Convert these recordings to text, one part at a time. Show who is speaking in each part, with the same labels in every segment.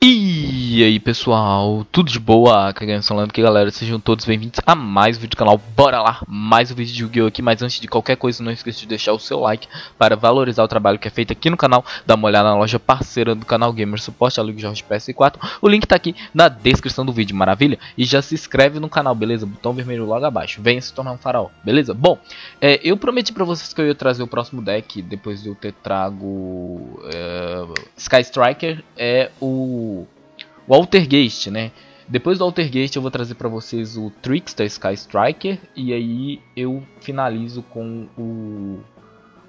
Speaker 1: E aí pessoal, tudo de boa? Cagando falando aqui galera, sejam todos bem-vindos a mais um vídeo do canal, bora lá, mais um vídeo de Yu-Gi-Oh! aqui, mas antes de qualquer coisa não esqueça de deixar o seu like para valorizar o trabalho que é feito aqui no canal, dá uma olhada na loja parceira do canal Gamer Suporte, a Liga Jorge PS4, o link tá aqui na descrição do vídeo, maravilha? E já se inscreve no canal, beleza? Botão vermelho logo abaixo, venha se tornar um farol, beleza? Bom, é, eu prometi pra vocês que eu ia trazer o próximo deck, depois de eu ter trago é, Sky Striker, é o o Altergeist, né? Depois do Altergeist eu vou trazer para vocês o Trickster Sky Striker e aí eu finalizo com o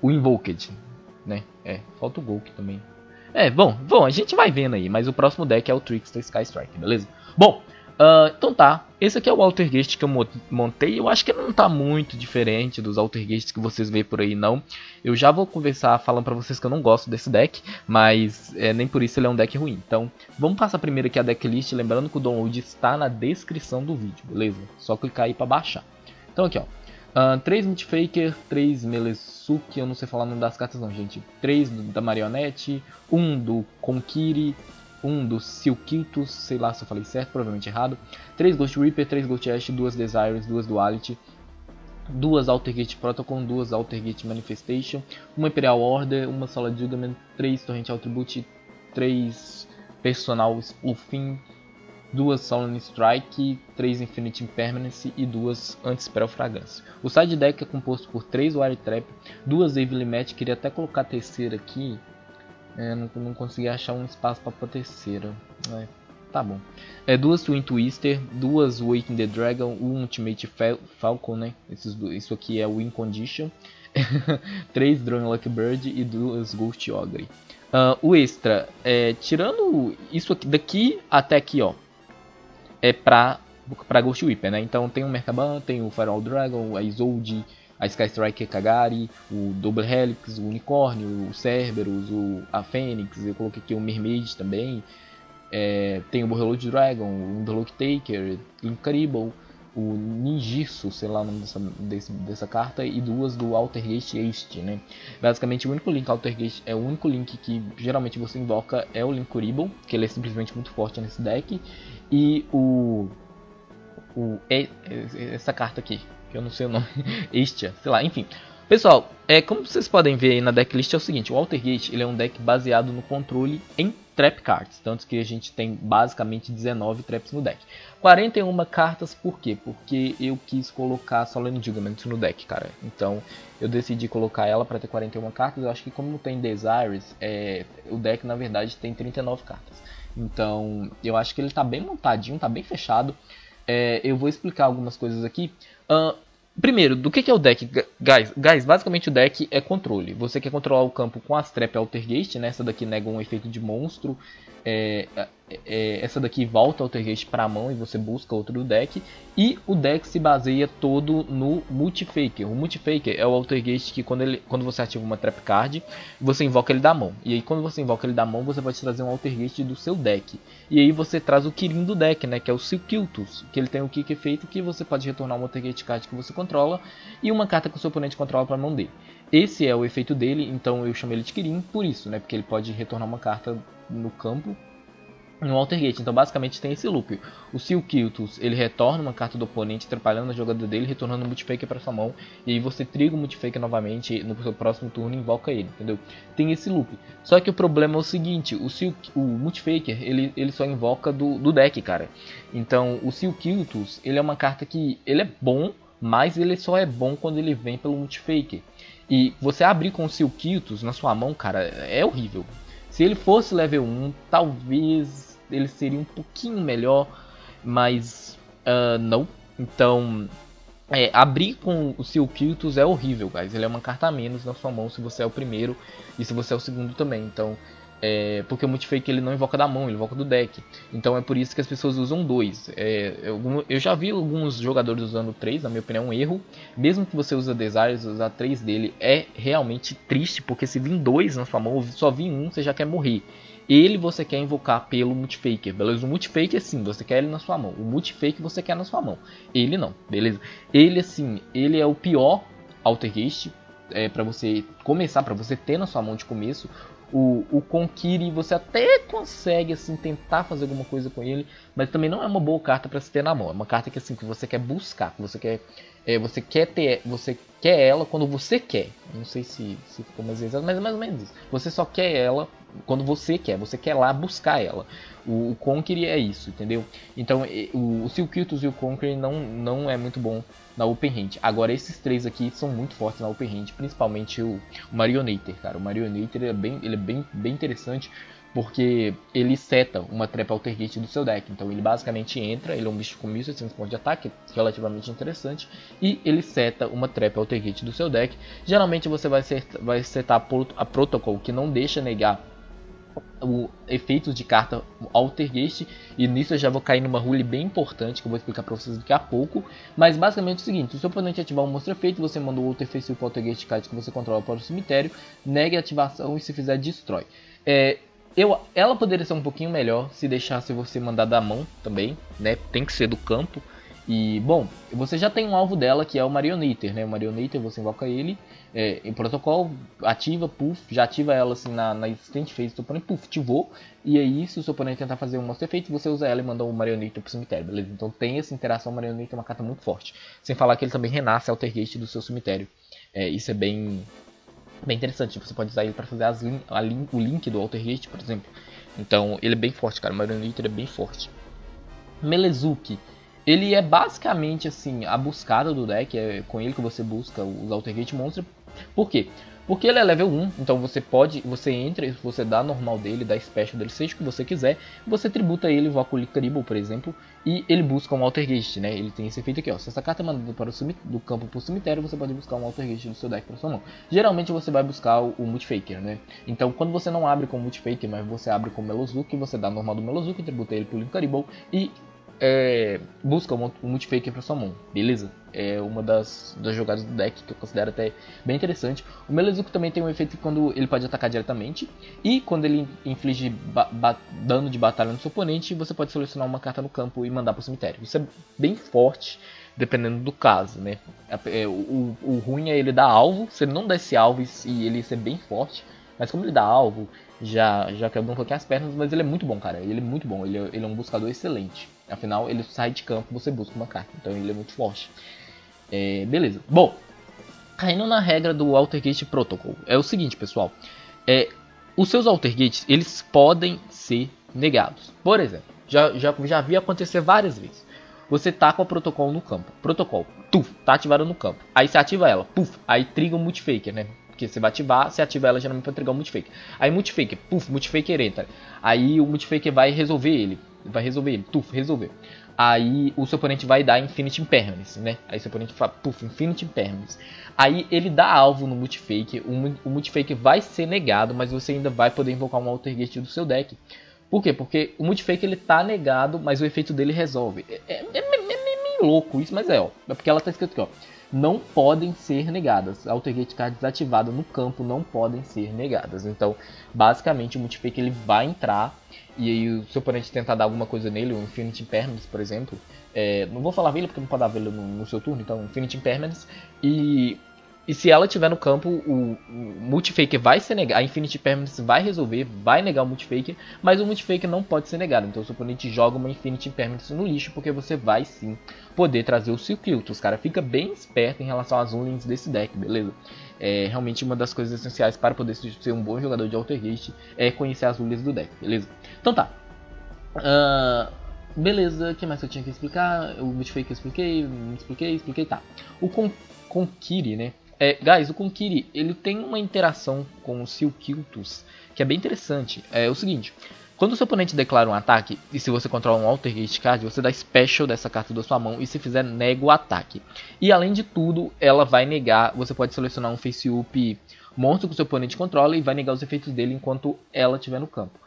Speaker 1: o Invoked, né? É, falta o Golk também. É, bom, bom, a gente vai vendo aí, mas o próximo deck é o Trickster Sky Striker, beleza? Bom, Uh, então tá, esse aqui é o Altergeist que eu montei, eu acho que não tá muito diferente dos Altergeists que vocês veem por aí não. Eu já vou conversar falando pra vocês que eu não gosto desse deck, mas é, nem por isso ele é um deck ruim. Então vamos passar primeiro aqui a decklist, lembrando que o download está na descrição do vídeo, beleza? Só clicar aí pra baixar. Então aqui ó, uh, 3 Multifaker, 3 Melesuki, eu não sei falar o nome das cartas não gente, 3 da Marionette, 1 do Konkiri, um dos Silkitos, sei lá se eu falei certo, provavelmente errado, 3 Ghost Reaper, 3 Ghost Ash, 2 Desires, 2 Duality, 2 Altergate Protocol, 2 Altergate Manifestation, 1 Imperial Order, 1 Solid Judgment, 3 Torrent Attribute, 3 Personal Spoofing, 2 Solemn Strike, 3 Infinite Impermanence e 2 Anti-Spell Fragrance. O side deck é composto por 3 Wire Trap, 2 Evil Match, queria até colocar a terceira aqui, é, não, não consegui achar um espaço para terceira. É, tá bom. É, duas Twin Twister, duas Waking the Dragon, um Ultimate Fal Falcon, né? Esses, isso aqui é Win Condition. três Drone Lucky Bird e duas Ghost Ogre. Uh, o extra, é, tirando isso aqui, daqui até aqui, ó, é pra, pra Ghost Whipper, né? Então tem o Merkaban, tem o Firewall Dragon, a Isolde, a Sky Striker Kagari, o Double Helix, o Unicórnio, o Cerberus, o, a Fênix, eu coloquei aqui o Mermaid também, é, tem o Borreload Dragon, o Underlock Taker, o Incredible, o Ninjitsu, sei lá o nome dessa, desse, dessa carta, e duas do Altergeist East, né? Basicamente o único link Altergeist é o único link que geralmente você invoca é o Linkurible, que ele é simplesmente muito forte nesse deck, e o, o essa carta aqui, que eu não sei o nome, Estia, sei lá, enfim. Pessoal, é, como vocês podem ver aí na decklist é o seguinte, o Altergate ele é um deck baseado no controle em trap cards, tanto que a gente tem basicamente 19 traps no deck. 41 cartas por quê? Porque eu quis colocar Solemn Judgment no deck, cara. Então eu decidi colocar ela para ter 41 cartas. Eu acho que como tem Desires, é, o deck na verdade tem 39 cartas. Então eu acho que ele tá bem montadinho, tá bem fechado. É, eu vou explicar algumas coisas aqui. Uh, primeiro, do que, que é o deck? Guys, guys, basicamente o deck é controle. Você quer controlar o campo com as Trap Altergeist, né? Essa daqui nega um efeito de monstro. É, é, essa daqui volta o Altergeist para a mão e você busca outro do deck. E o deck se baseia todo no Multifaker. O Multifaker é o Altergeist que quando, ele, quando você ativa uma Trap Card, você invoca ele da mão. E aí quando você invoca ele da mão, você pode trazer um Altergeist do seu deck. E aí você traz o Kirin do deck, né, que é o Silkiltus, que ele tem o Kick efeito que você pode retornar uma Altergeist Card que você controla e uma carta que o seu oponente controla para a mão dele. Esse é o efeito dele, então eu chamo ele de Kirin por isso, né, porque ele pode retornar uma carta no campo no Altergate. Então basicamente tem esse loop. O Silkiltus, ele retorna uma carta do oponente atrapalhando a jogada dele, retornando o Multifaker para sua mão. E aí você triga o Multifaker novamente no seu próximo turno e invoca ele, entendeu? Tem esse loop. Só que o problema é o seguinte, o, Silk, o Multifaker, ele, ele só invoca do, do deck, cara. Então o Silkiltus, ele é uma carta que ele é bom, mas ele só é bom quando ele vem pelo Multifaker. E você abrir com o Silkiltus na sua mão, cara, é horrível. Se ele fosse level 1, talvez ele seria um pouquinho melhor, mas uh, não. Então, é, abrir com o Silkiltus é horrível, guys. Ele é uma carta a menos na sua mão se você é o primeiro e se você é o segundo também. Então, é, porque o Multifake ele não invoca da mão, ele invoca do deck. Então é por isso que as pessoas usam dois. É, eu, eu, já vi alguns jogadores usando três, na minha opinião é um erro. Mesmo que você use Desires, usar três dele é realmente triste, porque se vir dois na sua mão, só vir um, você já quer morrer. Ele você quer invocar pelo Multifaker, beleza? O Multifaker sim, você quer ele na sua mão. O Multifake você quer na sua mão. Ele não, beleza? Ele assim, ele é o pior Altergeist é, para você começar, para você ter na sua mão de começo. O, o Konkiri você até consegue assim tentar fazer alguma coisa com ele, mas também não é uma boa carta para se ter na mão. É uma carta que assim que você quer buscar, que você quer é, você quer ter, você quer ela quando você quer. Não sei se, se ficou mais exato, mas é mais ou menos isso. Você só quer ela quando você quer, você quer lá buscar ela. O, o é isso, entendeu? Então o, o e o Conquer não, não é muito bom na Open Hand. Agora esses três aqui são muito fortes na Open Hand, principalmente o, o Marionator, cara. O Marionator é bem, ele é bem, bem interessante porque ele seta uma trap altergate do seu deck. Então ele basicamente entra, ele é um bicho com 1700 pontos de ataque, relativamente interessante, e ele seta uma trap altergate do seu deck. Geralmente você vai, set, vai setar a protocol que não deixa negar o efeitos de carta Altergeist e nisso eu já vou cair numa rule bem importante que eu vou explicar para vocês daqui a pouco. Mas basicamente é o seguinte: se o seu oponente ativar um monstro efeito, você manda o Outer Face o Altergeist card que você controla para o cemitério, negue a ativação e se fizer destrói. É, eu, ela poderia ser um pouquinho melhor se deixasse você mandar da mão também, né? Tem que ser do campo. E, bom, você já tem um alvo dela que é o Marionator, né? O Marionator, você invoca ele é, em protocolo, ativa, puff, já ativa ela assim na, na existente phase do seu oponente, puff, ativou. E aí, se o seu oponente tentar fazer um monstro efeito, você usa ela e manda o Marionator pro cemitério, beleza? Então tem essa interação, o Marionator é uma carta muito forte. Sem falar que ele também renasce Altergeist do seu cemitério. É, isso é bem, bem interessante. Você pode usar ele para fazer as o link do Altergeist, por exemplo. Então ele é bem forte, cara. O Marionator é bem forte. Melezuki ele é basicamente assim a buscada do deck, é com ele que você busca os Altergate Monster. Por quê? Porque ele é level 1, então você pode, você entra, você dá normal dele, dá special dele, seja o que você quiser, você tributa ele, invoca o Licaribble, por exemplo, e ele busca um Altergeist, né? Ele tem esse efeito aqui, ó. Se essa carta é mandada para o do campo para o cemitério, você pode buscar um Altergeist do seu deck para sua mão. Geralmente você vai buscar o, o Multifaker, né? Então quando você não abre com o Multifaker, mas você abre com o Melozuki, você dá normal do Melozuki, tributa ele pro Licaribble e é, busca o multifaker para sua mão, beleza? É uma das, das jogadas do deck que eu considero até bem interessante. O Melezuko também tem um efeito quando ele pode atacar diretamente e quando ele inflige dano de batalha no seu oponente, você pode selecionar uma carta no campo e mandar para o cemitério. Isso é bem forte, dependendo do caso, né? É, o, o ruim é ele dar alvo, se ele não der esse alvo e ele ser bem forte, mas como ele dá alvo, já, já quebrou um pouquinho as pernas, mas ele é muito bom, cara. Ele é muito bom, ele é, ele é um buscador excelente. Afinal, ele sai de campo, você busca uma carta, então ele é muito forte. É, beleza. Bom, caindo na regra do Altergate Protocol, é o seguinte, pessoal. É, os seus Altergates, eles podem ser negados. Por exemplo, já, já, já vi acontecer várias vezes. Você tá com a protocolo no campo. Protocolo, tuf, tá ativada no campo. Aí você ativa ela, puf, aí triga o multifaker, né? Porque você vai ativar, você ativa ela geralmente para entregar o multifaker. Aí multifaker, puf, multifaker entra. Aí o multifaker vai resolver ele. Vai resolver ele, tuf, resolveu. Aí o seu oponente vai dar Infinite Impermanence, né? Aí seu oponente fala, puf, Infinite Impermanence. Aí ele dá alvo no multifaker, o, o multifaker vai ser negado, mas você ainda vai poder invocar um Altergeist do seu deck. Por quê? Porque o multifaker ele tá negado, mas o efeito dele resolve. É, é, é, é meio louco isso, mas é, ó. É porque ela tá escrito aqui, ó não podem ser negadas. Altergate cards ativadas no campo não podem ser negadas. Então, basicamente, o multiplica ele vai entrar e aí o seu oponente tentar dar alguma coisa nele, o Infinity Impermanence, por exemplo. É, não vou falar vela porque não pode dar vela no, no, seu turno, então Infinity Impermanence. E e se ela estiver no campo, o, o multifaker vai ser negado, a Infinity Permanence vai resolver, vai negar o multifaker, mas o multifaker não pode ser negado. Então o seu oponente joga uma Infinity Permanence no lixo, porque você vai sim poder trazer o Silkiltos. Cara, fica bem esperto em relação às unlings desse deck, beleza? É realmente uma das coisas essenciais para poder ser um bom jogador de Altergeist é conhecer as unlings do deck, beleza? Então tá. Uh, beleza, o que mais eu tinha que explicar? O multifaker eu expliquei, expliquei, expliquei, tá. O Con Konkiri, né? É, guys, o Konkiri, ele tem uma interação com o Silkiltus que é bem interessante. É o seguinte, quando o seu oponente declara um ataque, e se você controla um Altergate Card, você dá Special dessa carta da sua mão, e se fizer, nega o ataque. E além de tudo, ela vai negar, você pode selecionar um Face Up monstro que o seu oponente controla e vai negar os efeitos dele enquanto ela estiver no campo.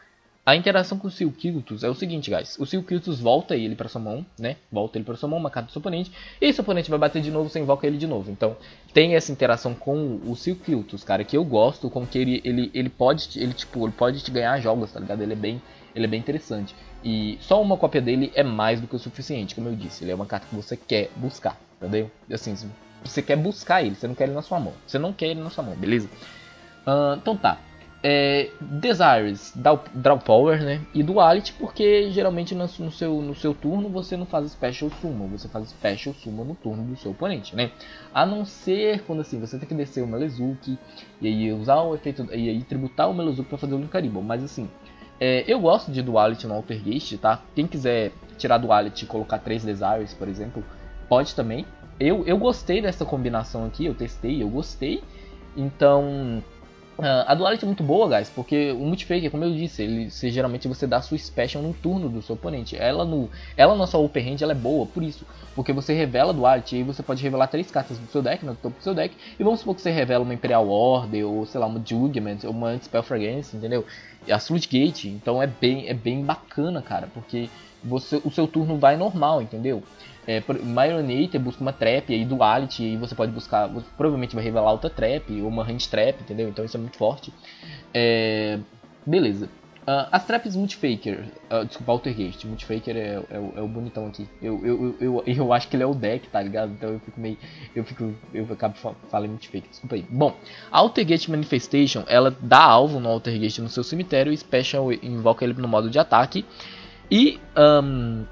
Speaker 1: A interação com o Silkiltus é o seguinte, guys. O Silkiltus volta ele para sua mão, né? Volta ele para sua mão, uma carta do seu oponente. E seu oponente vai bater de novo, você invoca ele de novo. Então, tem essa interação com o Silkiltus, cara, que eu gosto, com que ele, ele, ele pode, ele tipo, ele pode te ganhar jogos, tá ligado? Ele é bem, ele é bem interessante. E só uma cópia dele é mais do que o suficiente, como eu disse. Ele é uma carta que você quer buscar, entendeu? Assim, você quer buscar ele, você não quer ele na sua mão. Você não quer ele na sua mão, beleza? Uh, então tá. É, Desires, Draw Power, né? E Duality, porque geralmente no, no, seu, no seu turno você não faz Special Summon, você faz Special Summon no turno do seu oponente, né? A não ser quando assim, você tem que descer o Melezuki e aí usar o efeito, e aí tributar o Melezuki para fazer o Linkaribo, mas assim, é, eu gosto de Duality no Altergeist, tá? Quem quiser tirar Duality e colocar 3 Desires, por exemplo, pode também. Eu, eu gostei dessa combinação aqui, eu testei, eu gostei. Então, Uh, a duality é muito boa, guys, porque o multifaker, como eu disse, ele se, geralmente você dá a sua special no turno do seu oponente. Ela no, ela na sua upper hand ela é boa, por isso, porque você revela a duality e aí você pode revelar três cartas do seu deck, no topo do seu deck, e vamos supor que você revela uma Imperial Order ou sei lá, uma Judgment ou uma Anti-Spell Fragrance, entendeu? E a Gate, então é bem é bem bacana, cara, porque você o seu turno vai normal, entendeu? É, busca uma trap aí duality e você pode buscar, você provavelmente vai revelar outra trap ou uma hand trap, entendeu? Então isso é muito forte. É, beleza. Uh, as traps multifaker, uh, desculpa, Altergeist, multifaker é, é, é, o bonitão aqui. Eu, eu, eu, eu, acho que ele é o deck, tá ligado? Então eu fico meio. Eu fico. Eu acabo falando multifaker, desculpa aí. Bom, a Altergeist Manifestation, ela dá alvo no Altergeist no seu cemitério e Special invoca ele no modo de ataque. E. Um,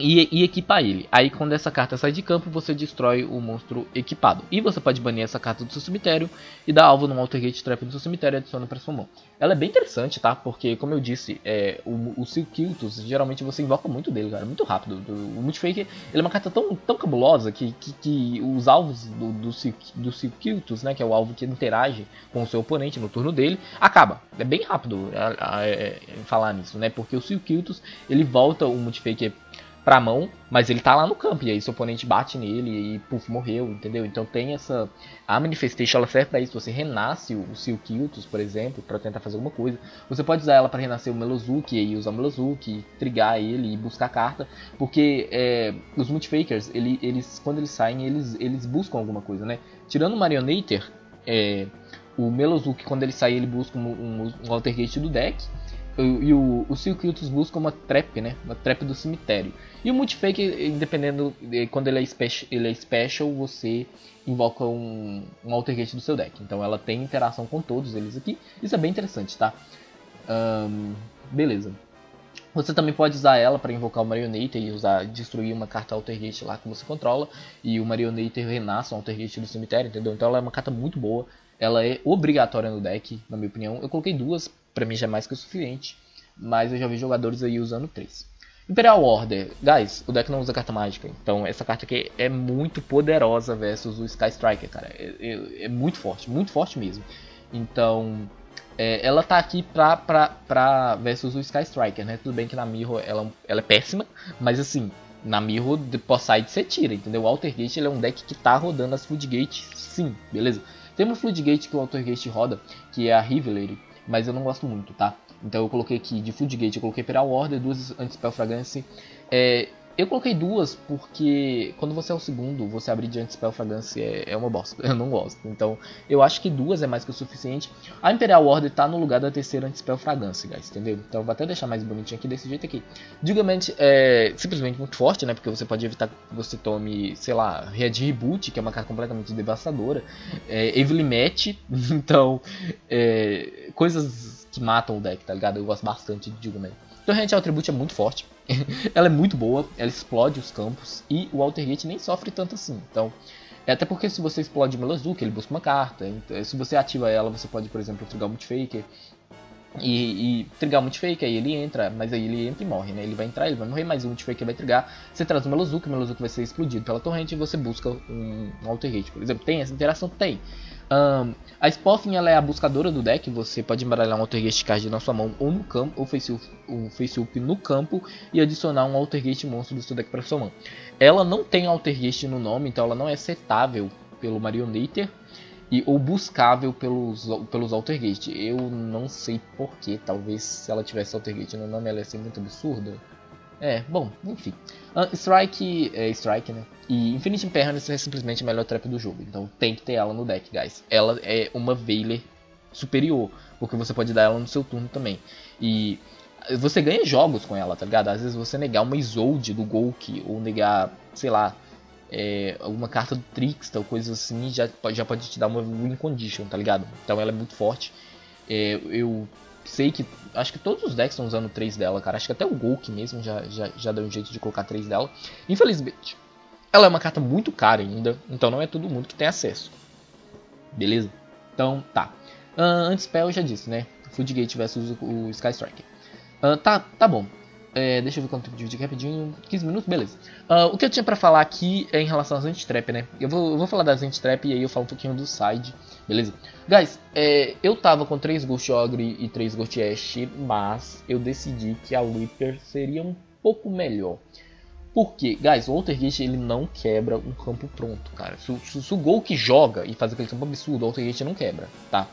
Speaker 1: e, e, equipar ele. Aí quando essa carta sai de campo, você destrói o monstro equipado. E você pode banir essa carta do seu cemitério e dar alvo no Altergate Trap do seu cemitério e adiciona para sua mão. Ela é bem interessante, tá? Porque, como eu disse, é, o, o Silkiltus, geralmente você invoca muito dele, cara, muito rápido. O Multifaker, ele é uma carta tão, tão cabulosa que, que, que os alvos do, do, do Silkiltus, né, que é o alvo que interage com o seu oponente no turno dele, acaba. É bem rápido é, falar nisso, né? Porque o Silkiltus, ele volta o Multifaker pra mão, mas ele tá lá no campo, e aí seu oponente bate nele e puf, morreu, entendeu? Então tem essa. A Manifestation ela serve pra isso. Você renasce o Silkiltus, por exemplo, para tentar fazer alguma coisa. Você pode usar ela para renascer o Melozuki e usar o Melozuki, trigar ele e buscar carta. Porque é, os Multifakers, ele, eles, quando eles saem, eles, eles buscam alguma coisa, né? Tirando o Marionator, é, o Melozuki, quando ele sai, ele busca um, um, um Altergate do deck. E o, o Silkiltus busca uma trap, né? Uma trap do cemitério. E o Multifake, dependendo, quando ele é, special, ele é special você invoca um, um Altergate do seu deck. Então ela tem interação com todos eles aqui. Isso é bem interessante, tá? Um, beleza. Você também pode usar ela para invocar o Marionator e usar, destruir uma carta Altergate lá que você controla. E o Marionator renasce um Altergate do cemitério, entendeu? Então ela é uma carta muito boa. Ela é obrigatória no deck, na minha opinião. Eu coloquei duas Pra mim já é mais que o suficiente. Mas eu já vi jogadores aí usando 3. Imperial Order. Guys, o deck não usa carta mágica. Então essa carta aqui é muito poderosa versus o Sky Striker, cara. É, é, é muito forte, muito forte mesmo. Então é, ela tá aqui pra, pra, pra versus o Sky Striker, né? Tudo bem que na Mirror ela, ela é péssima, mas assim, na Mirror de Poseid você tira, entendeu? O Altergate ele é um deck que tá rodando as Floodgate, sim, beleza? Tem uma Floodgate que o Altergate roda, que é a Rivalry, mas eu não gosto muito, tá? Então eu coloquei aqui de Floodgate, eu coloquei Peral Order, duas Anti-Spell Fragrance. É, eu coloquei duas porque quando você é o segundo, você abrir de Anti-Spell Fragrance é, é uma bosta, eu não gosto. Então eu acho que duas é mais que o suficiente. A Imperial Order tá no lugar da terceira Anti-Spell Fragrance, guys, entendeu? Então eu vou até deixar mais bonitinho aqui desse jeito aqui. Digamente é simplesmente muito forte, né? Porque você pode evitar que você tome, sei lá, Red Reboot, que é uma carta completamente devastadora. É, Evelyn Match, então é, coisas que matam o deck, tá ligado? Eu gosto bastante de Digament. Então, realmente, a Attribute é muito forte. ela é muito boa, ela explode os campos e o Altergate nem sofre tanto assim. Então, é até porque se você explode o Melazuki, ele busca uma carta. Então, se você ativa ela, você pode, por exemplo, trigar o Multifaker. E, e trigar o Multifaker, aí ele entra, mas aí ele entra e morre, né? Ele vai entrar, ele vai morrer, mas o Multifaker vai trigar. Você traz o Melazuki, o Melazuki vai ser explodido pela torrente e você busca um, um Altergate, por exemplo. Tem essa interação? Tem. Um, a Spoffin ela é a buscadora do deck, você pode embaralhar um Altergate card na sua mão ou no campo, ou face up, face up no campo e adicionar um Altergate monstro do seu deck para sua mão. Ela não tem Altergate no nome, então ela não é setável pelo Marionator e ou buscável pelos, pelos Altergate. Eu não sei porquê, talvez se ela tivesse Altergate no nome ela ia ser muito absurda. É, bom, enfim. Uh, strike, é, Strike, né? E Infinite Impermanence é simplesmente a melhor trap do jogo. Então tem que ter ela no deck, guys. Ela é uma Veiler superior, porque você pode dar ela no seu turno também. E você ganha jogos com ela, tá ligado? Às vezes você negar uma Isolde do Golk, ou negar, sei lá, é, alguma carta do Trickster ou coisa assim, já, já pode te dar uma win condition, tá ligado? Então ela é muito forte. É, eu sei que. Acho que todos os decks estão usando 3 dela, cara. Acho que até o Golk mesmo já, já, já deu um jeito de colocar 3 dela. Infelizmente, ela é uma carta muito cara ainda, então não é todo mundo que tem acesso. Beleza? Então, tá. Uh, antes spell eu já disse, né? Floodgate versus o Sky Striker. Uh, tá, tá bom. É, deixa eu ver quanto tempo de vídeo rapidinho. 15 minutos, beleza. Uh, o que eu tinha pra falar aqui é em relação às anti-trap, né? Eu vou, eu vou falar das anti-trap e aí eu falo um pouquinho do side, beleza? Guys, é, eu tava com 3 Ghost Ogre e 3 Ghost Ash, mas eu decidi que a Reaper seria um pouco melhor. Por quê? Guys, o Altergate ele não quebra um campo pronto, cara. Se, se, se o gol que joga e faz aquele campo absurdo, o Altergate não quebra, tá?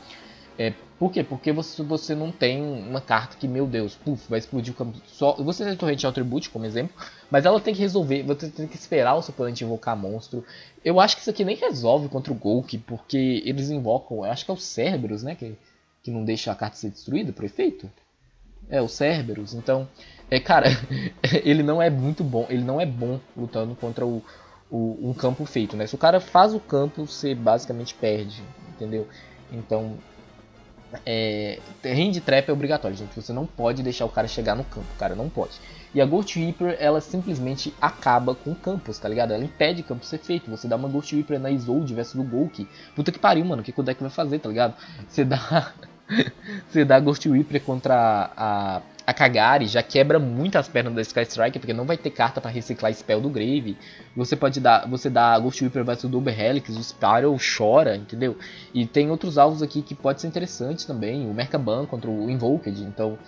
Speaker 1: É, por quê? Porque você, você não tem uma carta que, meu Deus, puf, vai explodir o campo. Só, você tem torrente Attribute como exemplo, mas ela tem que resolver, você tem que esperar o seu oponente invocar monstro. Eu acho que isso aqui nem resolve contra o Golk, porque eles invocam, eu acho que é o Cerberus, né, que, que não deixa a carta ser destruída, por efeito. É, o Cerberus. Então, é, cara, ele não é muito bom, ele não é bom lutando contra o, o, um campo feito, né? Se o cara faz o campo, você basicamente perde, entendeu? Então, é, hand trap é obrigatório, gente. Você não pode deixar o cara chegar no campo, cara, não pode. E a Ghost Reaper, ela simplesmente acaba com campos, tá ligado? Ela impede campo ser feito. Você dá uma Ghost Reaper na Isolde versus no Golk. Puta que pariu, mano. O que, que o deck vai fazer, tá ligado? Você dá. você dá Ghost Reaper contra a, a Kagari, já quebra muito as pernas da Sky Striker, porque não vai ter carta para reciclar spell do Grave. Você pode dar, você dá Ghost Reaper versus Double Helix, o Spiral chora, entendeu? E tem outros alvos aqui que pode ser interessante também, o Merkaban contra o Invoked, então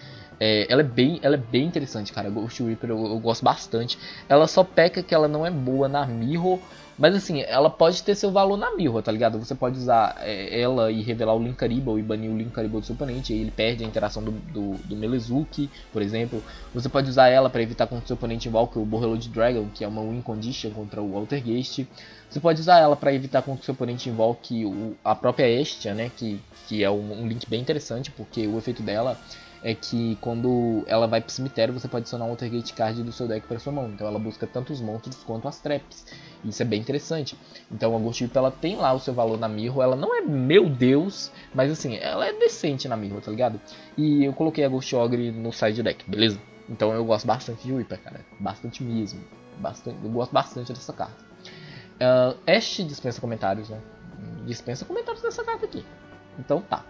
Speaker 1: é, ela, é bem, ela é bem interessante, cara. Ghost Reaper eu, eu, gosto bastante. Ela só peca que ela não é boa na Mirror mas assim, ela pode ter seu valor na mirror, tá ligado? Você pode usar é, ela e revelar o Linkarible e banir o Linkarible do seu oponente, e ele perde a interação do, do, do Melezuki, por exemplo. Você pode usar ela para evitar contra o seu oponente invoque o Borreload Dragon, que é uma win condition contra o Altergeist. Você pode usar ela para evitar contra o seu oponente invoque o, a própria Estia, né? Que, que é um, um link bem interessante, porque o efeito dela é que quando ela vai pro cemitério, você pode adicionar um Altergate Card do seu deck para sua mão. Então ela busca tanto os monstros quanto as traps. Isso é bem interessante. Então a Ghost Whip, ela tem lá o seu valor na Mirror. Ela não é meu Deus, mas assim, ela é decente na Mirror, tá ligado? E eu coloquei a Ghost Ogre no side deck, beleza? Então eu gosto bastante de Whipper, cara. Bastante mesmo. Bastante, eu gosto bastante dessa carta. Uh, Ash dispensa comentários, né? Dispensa comentários dessa carta aqui. Então tá.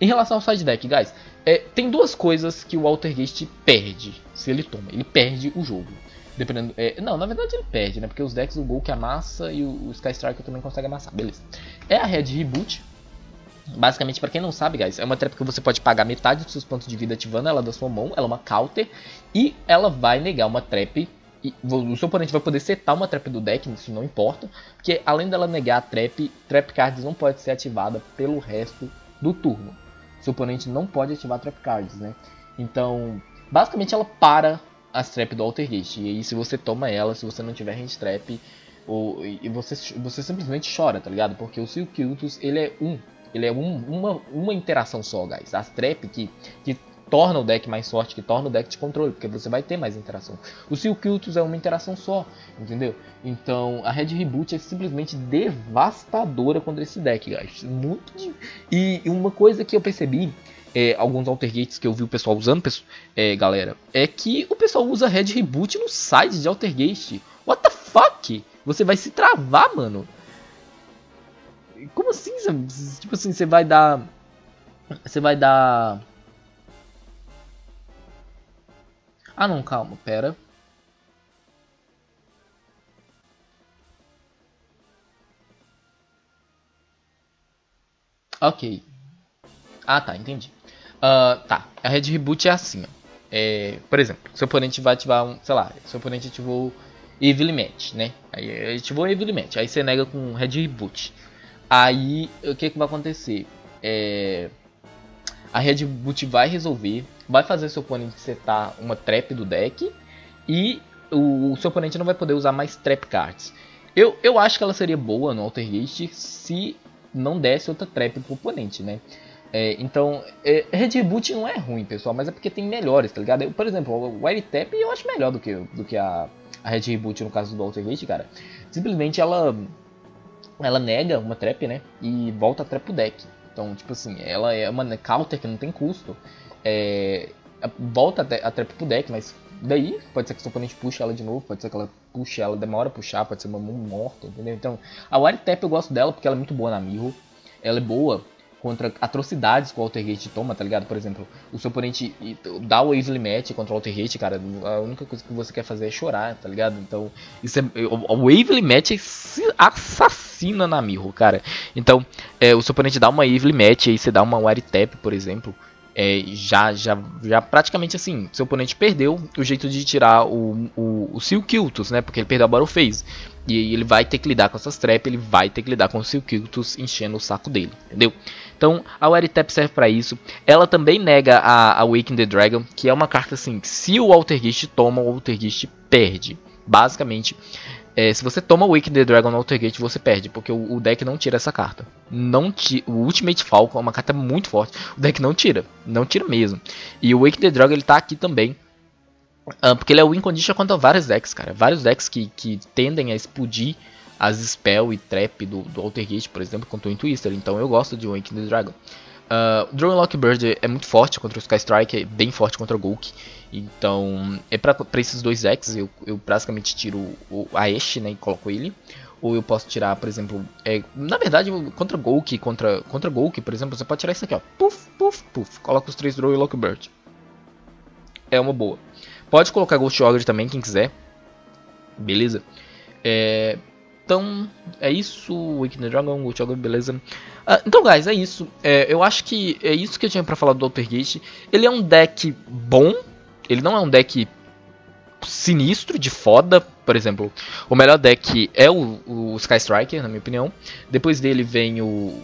Speaker 1: Em relação ao side deck, guys, é, tem duas coisas que o Altergeist perde se ele toma. Ele perde o jogo. Dependendo, é, não, na verdade ele perde, né? Porque os decks, o Gol que amassa e o, o Sky Striker também consegue amassar, beleza. É a Red Reboot. Basicamente, para quem não sabe, guys, é uma trap que você pode pagar metade dos seus pontos de vida ativando ela da sua mão. Ela é uma counter. E ela vai negar uma trap e o seu oponente vai poder setar uma trap do deck, isso não importa, porque além dela negar a trap, trap cards não pode ser ativada pelo resto do turno. Seu oponente não pode ativar trap cards, né? Então, basicamente ela para as trap do Altergeist. E aí se você toma ela, se você não tiver hand trap, ou, e você, você simplesmente chora, tá ligado? Porque o Silkiltus, ele é um. Ele é um, uma, uma interação só, guys. As trap que, que torna o deck mais forte, que torna o deck de controle, porque você vai ter mais interação. O Silkiltus é uma interação só, entendeu? Então a Red Reboot é simplesmente devastadora contra esse deck, guys. Muito. E uma coisa que eu percebi é, alguns altergates que eu vi o pessoal usando, é, galera, é que o pessoal usa Red Reboot no site de altergate. What the fuck? Você vai se travar, mano. Como assim? Tipo assim, você vai dar... Você vai dar... Ah não, calma, pera. Ok. Ah tá, entendi. Uh, tá, a red reboot é assim, ó. É, por exemplo, seu oponente vai ativar um, sei lá, seu oponente ativou Evil Match, né? Aí ativou Evil Match, aí você nega com red reboot. Aí o que, que vai acontecer? É, a red reboot vai resolver, vai fazer seu oponente setar uma trap do deck e o, o seu oponente não vai poder usar mais trap cards. Eu, eu acho que ela seria boa no Altergeist se não desse outra trap pro oponente, né? É, então, é, Red Boot não é ruim, pessoal, mas é porque tem melhores, tá ligado? Eu, por exemplo, o Wiretap eu acho melhor do que, do que a, a Red Reboot no caso do Altergate, cara. Simplesmente ela ela nega uma trap, né? E volta a trap pro deck. Então, tipo assim, ela é uma counter que não tem custo. É, volta até, a trap pro deck, mas daí pode ser que seu oponente puxe ela de novo, pode ser que ela puxe ela, demora a puxar, pode ser uma mão morta, entendeu? Então, a Wire Tap eu gosto dela porque ela é muito boa na Mirror. Ela é boa contra atrocidades que o Altergate toma, tá ligado? Por exemplo, o seu oponente dá o Easily Match contra o Altergate, cara, a única coisa que você quer fazer é chorar, tá ligado? Então, isso é, o Waveley Match assassina na Mirror, cara. Então, é, o seu oponente dá uma Waveley Match, aí você dá uma Wire Tap, por exemplo, é, já, já, já praticamente assim, seu oponente perdeu o jeito de tirar o, o, o Silkiltus, né? Porque ele perdeu a Battle Phase. E ele vai ter que lidar com essas trap, ele vai ter que lidar com o Silkiltus enchendo o saco dele, entendeu? Então a Weritap serve para isso. Ela também nega a, a Waking the Dragon, que é uma carta assim, se o Altergeist toma, o Altergeist perde. Basicamente, é, se você toma o Wake the Dragon no Altergate, você perde, porque o, o, deck não tira essa carta. Não ti, o Ultimate Falcon é uma carta muito forte. O deck não tira, não tira mesmo. E o Wake the Dragon ele tá aqui também. Uh, porque ele é win condition contra vários decks, cara. Vários decks que, que tendem a explodir as spell e trap do, do Altergate, por exemplo, contra o Twister. Então eu gosto de Wake the Dragon. Uh, o Drone Lockbird é muito forte contra o Sky Strike, é bem forte contra o Gulk. Então, é pra esses dois decks, eu, eu basicamente tiro o, a Ashe né, e coloco ele. Ou eu posso tirar, por exemplo, é, na verdade, contra Gulk, contra, contra Gulk, por exemplo, você pode tirar isso aqui, ó. Puf, puf, puf. Coloca os três Drone Lockbird. É uma boa. Pode colocar Ghost Ogre também, quem quiser. Beleza? É, então, é isso. Weekend Dragon, Ghost Ogre, beleza? Uh, então, guys, é isso. É, eu acho que é isso que eu tinha pra falar do Altergate. Ele é um deck bom. Ele não é um deck sinistro, de foda. Por exemplo, o melhor deck é o, o Sky Striker, na minha opinião. Depois dele vem o,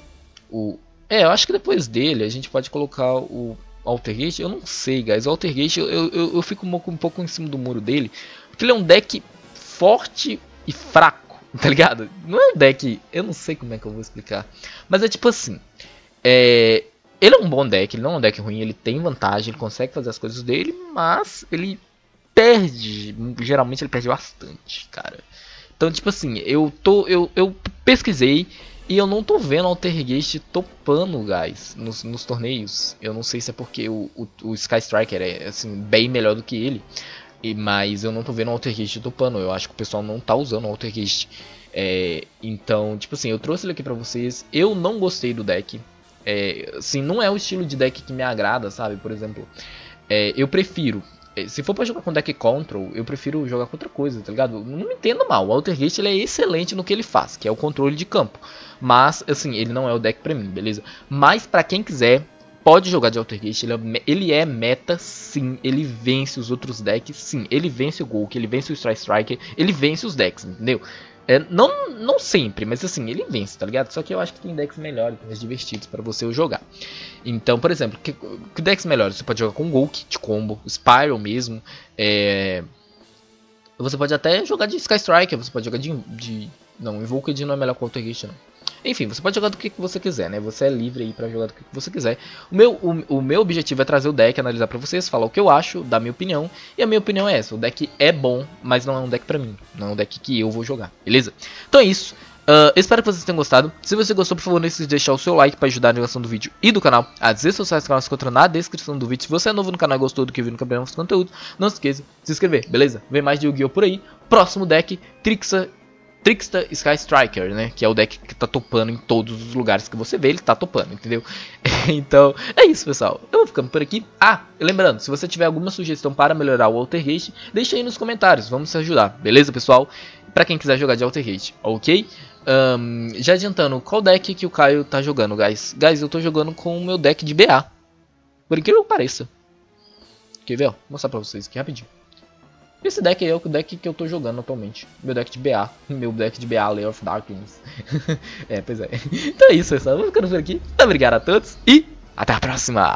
Speaker 1: o. É, eu acho que depois dele a gente pode colocar o Altergate. Eu não sei, guys. O Altergate eu, eu, eu fico um pouco, um pouco em cima do muro dele. Porque ele é um deck forte e fraco. Tá ligado? Não é um deck. Eu não sei como é que eu vou explicar. Mas é tipo assim. É, ele é um bom deck, ele não é um deck ruim, ele tem vantagem, ele consegue fazer as coisas dele, mas ele perde. Geralmente ele perde bastante, cara. Então, tipo assim, eu tô. Eu, eu pesquisei e eu não tô vendo Altergeist topando, guys, nos, nos torneios. Eu não sei se é porque o, o, o Sky Striker é assim, bem melhor do que ele. E, mas eu não tô vendo Altergeist topando. Eu acho que o pessoal não tá usando Altergeist. É, então, tipo assim, eu trouxe ele aqui pra vocês. Eu não gostei do deck. É, assim, não é o estilo de deck que me agrada, sabe? Por exemplo, é, eu prefiro. É, se for pra jogar com deck control, eu prefiro jogar com outra coisa, tá ligado? Não me mal, o Altergeist ele é excelente no que ele faz, que é o controle de campo. Mas, assim, ele não é o deck pra mim, beleza? Mas pra quem quiser, pode jogar de Altergeist, ele é, ele é meta sim, ele vence os outros decks sim, ele vence o Gulk, ele vence o Strike Striker, ele vence os decks, entendeu? É, não, não sempre, mas assim, ele vence, tá ligado? Só que eu acho que tem decks melhores, mais divertidos para você jogar. Então, por exemplo, que, que decks melhores? Você pode jogar com Gulk de combo, Spiral mesmo, é... Você pode até jogar de Sky Striker, você pode jogar de... de... Não, Invoked não é melhor que o não. Enfim, você pode jogar do que, você quiser, né? Você é livre aí pra jogar do que, você quiser. O meu, o, o, meu objetivo é trazer o deck, analisar pra vocês, falar o que eu acho, dar minha opinião. E a minha opinião é essa, o deck é bom, mas não é um deck pra mim. Não é um deck que eu vou jogar, beleza? Então é isso. Uh, espero que vocês tenham gostado. Se você gostou, por favor, não esqueça de deixar o seu like para ajudar a divulgação do vídeo e do canal. As redes sociais do canal se encontram na descrição do vídeo. Se você é novo no canal e gostou do que viu no canal dos conteúdos, não se esqueça de se inscrever, beleza? Vem mais de Yu-Gi-Oh! por aí. Próximo deck, Trixa Trickster Sky Striker, né? Que é o deck que tá topando em todos os lugares que você vê, ele tá topando, entendeu? então, é isso, pessoal. Eu vou ficando por aqui. Ah, lembrando, se você tiver alguma sugestão para melhorar o Altergate, deixa aí nos comentários, vamos se ajudar, beleza, pessoal? Pra quem quiser jogar de Altergate, ok? Um, já adiantando, qual deck que o Caio tá jogando, guys? Guys, eu tô jogando com o meu deck de BA. Por incrível que pareça. Quer ver? Vou mostrar pra vocês aqui rapidinho. Esse deck é o deck que eu tô jogando atualmente. Meu deck de BA. Meu deck de BA, Layer of Darkness. é, pois é. Então é isso, pessoal. Vou ficando por aqui. Muito obrigado a todos e até a próxima.